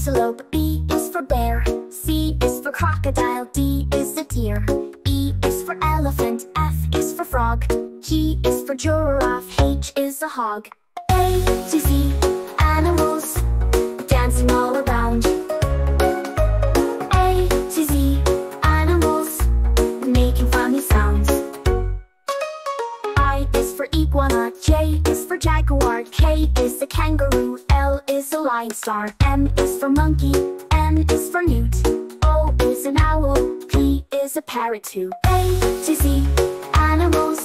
antelope B is for bear C is for crocodile D is a deer E is for elephant F is for frog G is for giraffe H is a hog. A to Z animals dancing all around. A to Z animals making funny sounds. I is for iguana, J is for jaguar, K is a kangaroo, L is lion star, M is for monkey, N is for newt, O is an owl, P is a parrot too. A to Z, animal